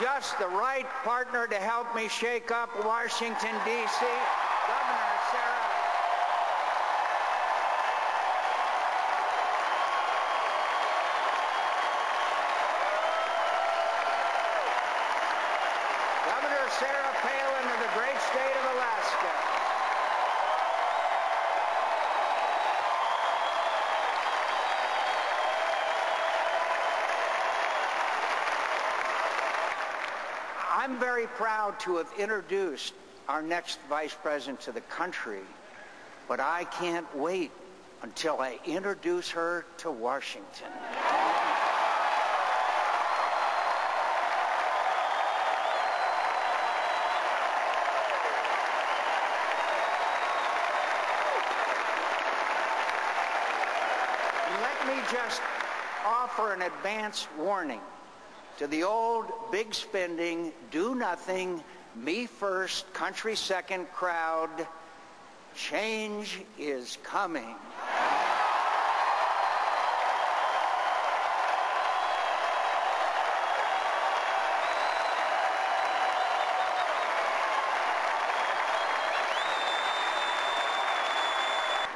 just the right partner to help me shake up Washington, D.C. Governor Sarah. Governor Sarah Palin of the great state of Alaska. I'm very proud to have introduced our next vice president to the country, but I can't wait until I introduce her to Washington. Let me just offer an advance warning to the old big spending, do nothing, me first, country second crowd. Change is coming.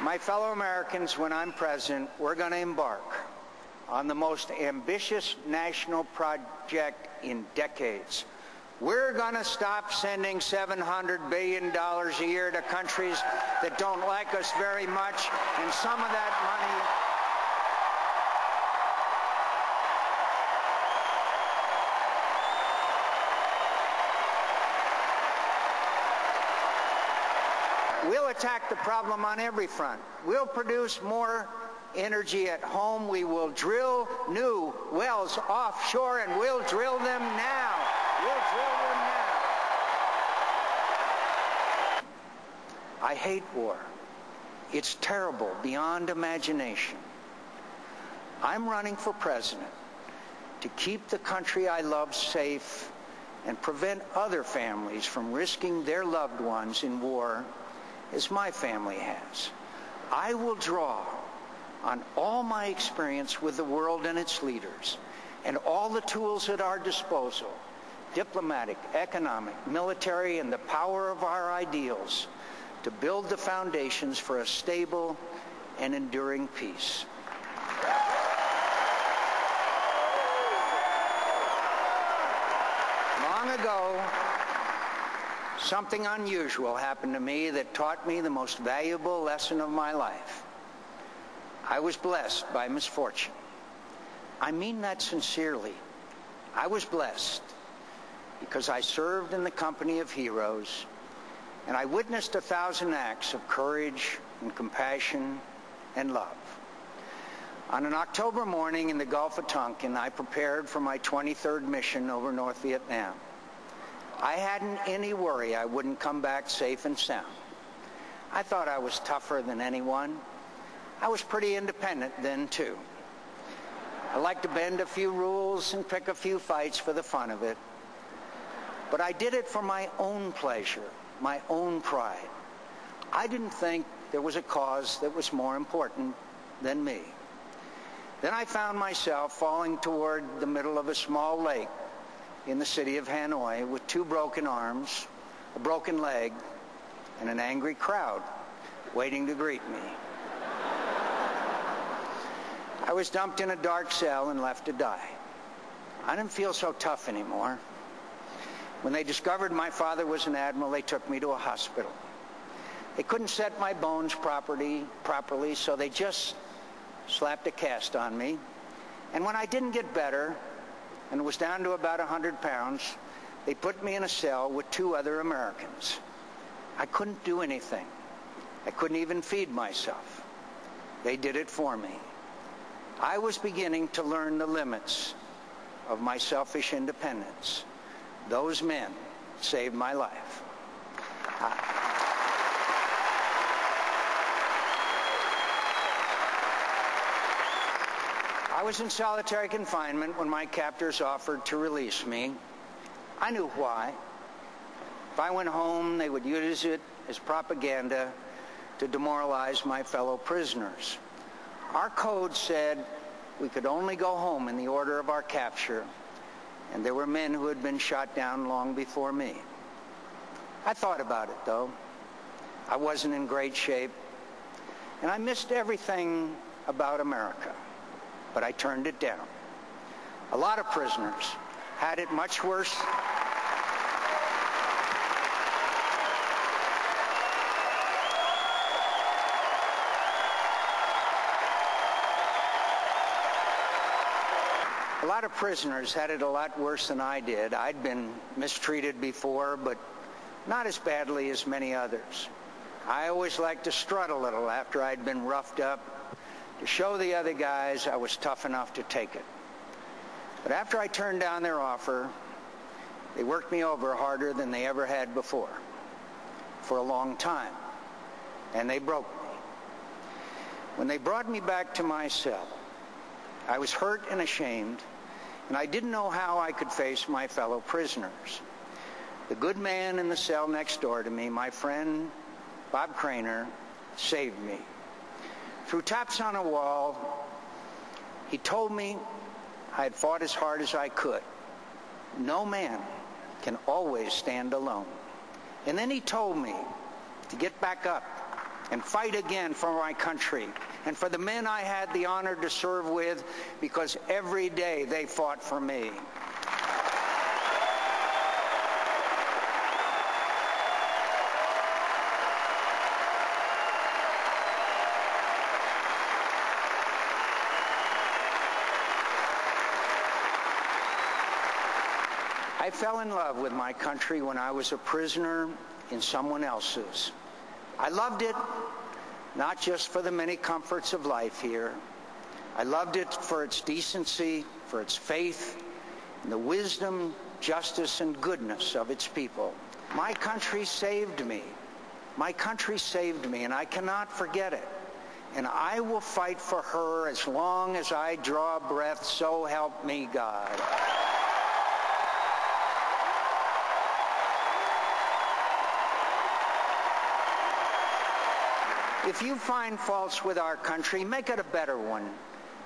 My fellow Americans, when I'm president, we're going to embark on the most ambitious national project in decades. We're going to stop sending $700 billion a year to countries that don't like us very much, and some of that money We'll attack the problem on every front. We'll produce more energy at home. We will drill new wells offshore, and we'll drill them now. We'll drill them now. I hate war. It's terrible beyond imagination. I'm running for president to keep the country I love safe and prevent other families from risking their loved ones in war as my family has. I will draw on all my experience with the world and its leaders and all the tools at our disposal diplomatic, economic, military, and the power of our ideals to build the foundations for a stable and enduring peace. Long ago, something unusual happened to me that taught me the most valuable lesson of my life. I was blessed by misfortune. I mean that sincerely. I was blessed because I served in the company of heroes and I witnessed a thousand acts of courage and compassion and love. On an October morning in the Gulf of Tonkin, I prepared for my 23rd mission over North Vietnam. I hadn't any worry I wouldn't come back safe and sound. I thought I was tougher than anyone. I was pretty independent then, too. I liked to bend a few rules and pick a few fights for the fun of it. But I did it for my own pleasure, my own pride. I didn't think there was a cause that was more important than me. Then I found myself falling toward the middle of a small lake in the city of Hanoi with two broken arms, a broken leg, and an angry crowd waiting to greet me. Was dumped in a dark cell and left to die. I didn't feel so tough anymore. When they discovered my father was an admiral, they took me to a hospital. They couldn't set my bones properly, properly, so they just slapped a cast on me. And when I didn't get better and was down to about 100 pounds, they put me in a cell with two other Americans. I couldn't do anything. I couldn't even feed myself. They did it for me. I was beginning to learn the limits of my selfish independence. Those men saved my life. I- I was in solitary confinement when my captors offered to release me. I knew why. If I went home, they would use it as propaganda to demoralize my fellow prisoners. Our code said we could only go home in the order of our capture, And there were men who had been shot down long before me. I thought about it, though. I wasn't in great shape. And I missed everything about America. But I turned it down. A lot of prisoners had it much worse A lot of prisoners had it a lot worse than I did. I'd been mistreated before, but not as badly as many others. I always liked to strut a little after I'd been roughed up to show the other guys I was tough enough to take it. But after I turned down their offer, they worked me over harder than they ever had before for a long time. And they broke me. When they brought me back to my cell, I was hurt and ashamed and I didn't know how I could face my fellow prisoners. The good man in the cell next door to me, my friend Bob Craner, saved me. Through taps on a wall, he told me I had fought as hard as I could. No man can always stand alone. And then he told me to get back up and fight again for my country and for the men I had the honor to serve with because every day they fought for me. I fell in love with my country when I was a prisoner in someone else's. I loved it not just for the many comforts of life here. I loved it for its decency, for its faith, and the wisdom, justice, and goodness of its people. My country saved me. My country saved me, and I cannot forget it. And I will fight for her as long as I draw breath, so help me God. If you find faults with our country, make it a better one.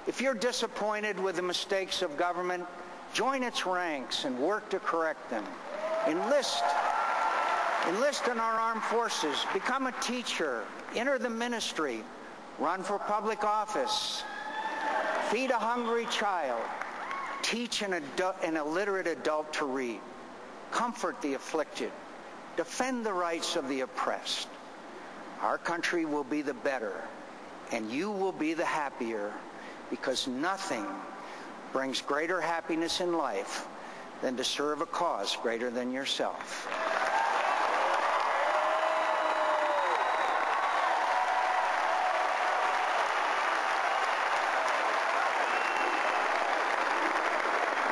If you're disappointed with the mistakes of government, join its ranks and work to correct them. Enlist. Enlist in our armed forces. Become a teacher. Enter the ministry. Run for public office. Feed a hungry child. Teach an, an illiterate adult to read. Comfort the afflicted. Defend the rights of the oppressed our country will be the better, and you will be the happier because nothing brings greater happiness in life than to serve a cause greater than yourself.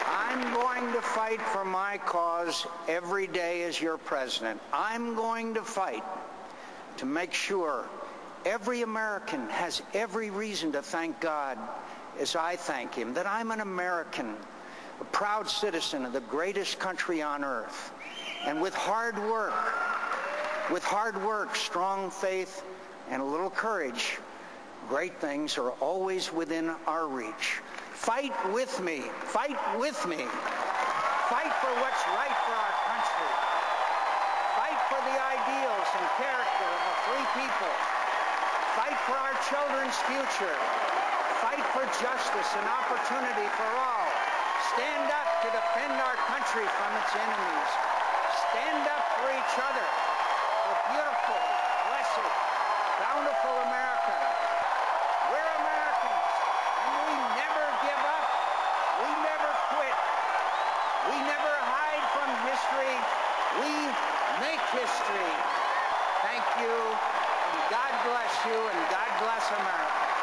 I'm going to fight for my cause every day as your president. I'm going to fight to make sure every American has every reason to thank God as I thank him, that I'm an American, a proud citizen of the greatest country on earth. And with hard work, with hard work, strong faith, and a little courage, great things are always within our reach. Fight with me. Fight with me. Fight for what's right for our country. Fight for the ideals and character of a free people. Fight for our children's future. Fight for justice and opportunity for all. Stand up to defend our country from its enemies. Stand up for each other. For beautiful, blessed, bountiful America. We're Americans, and we never give up. We never quit. We never hide from history. We make history. Thank you, God bless you, and God bless America.